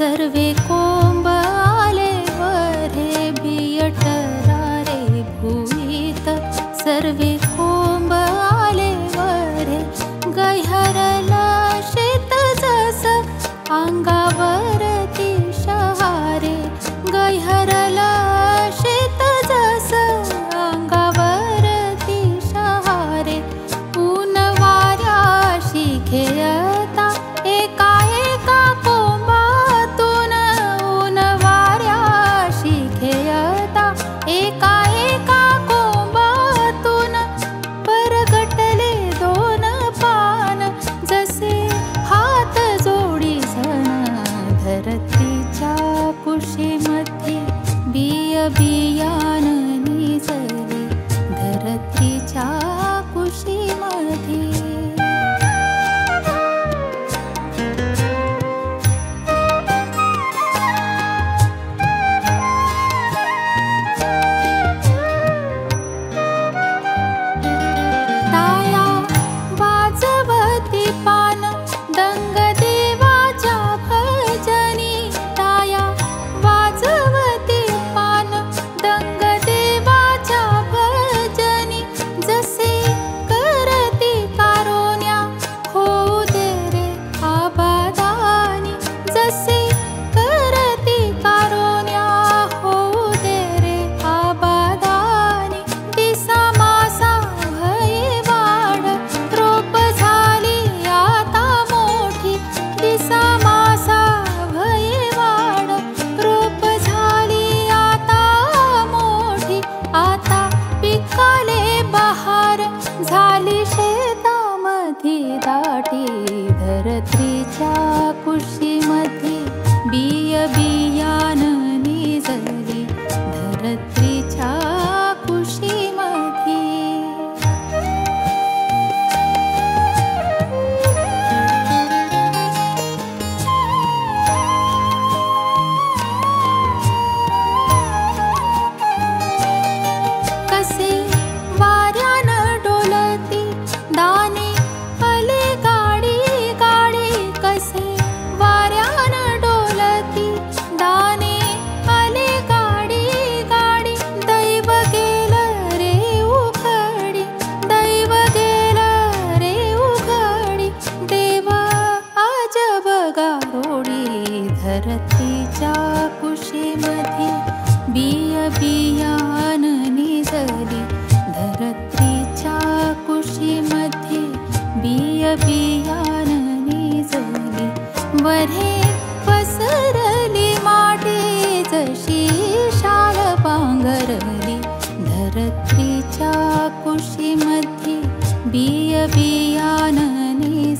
cervical. धरी कुशीमधि बियबियान धरी कुशीमधी बिय बियान जशी जी शाली धरत्री कुशीमधी बिय बियाननीरी